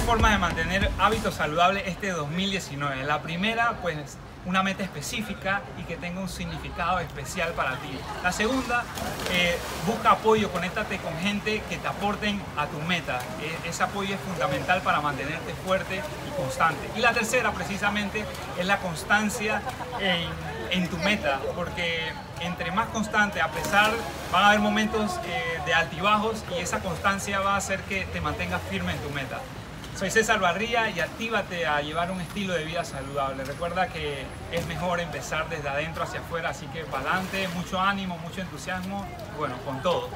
formas de mantener hábitos saludables este 2019. La primera, pues una meta específica y que tenga un significado especial para ti. La segunda, eh, busca apoyo, conéctate con gente que te aporten a tu meta. E, ese apoyo es fundamental para mantenerte fuerte y constante. Y la tercera, precisamente, es la constancia en, tu meta, porque entre más constante, a pesar, van a haber momentos eh, de altibajos y esa constancia va a hacer que te mantengas firme en tu meta. Soy César Barría y actívate a llevar un estilo de vida saludable. Recuerda que es mejor empezar desde adentro hacia afuera, así que para adelante, mucho ánimo, mucho entusiasmo, bueno, con todo.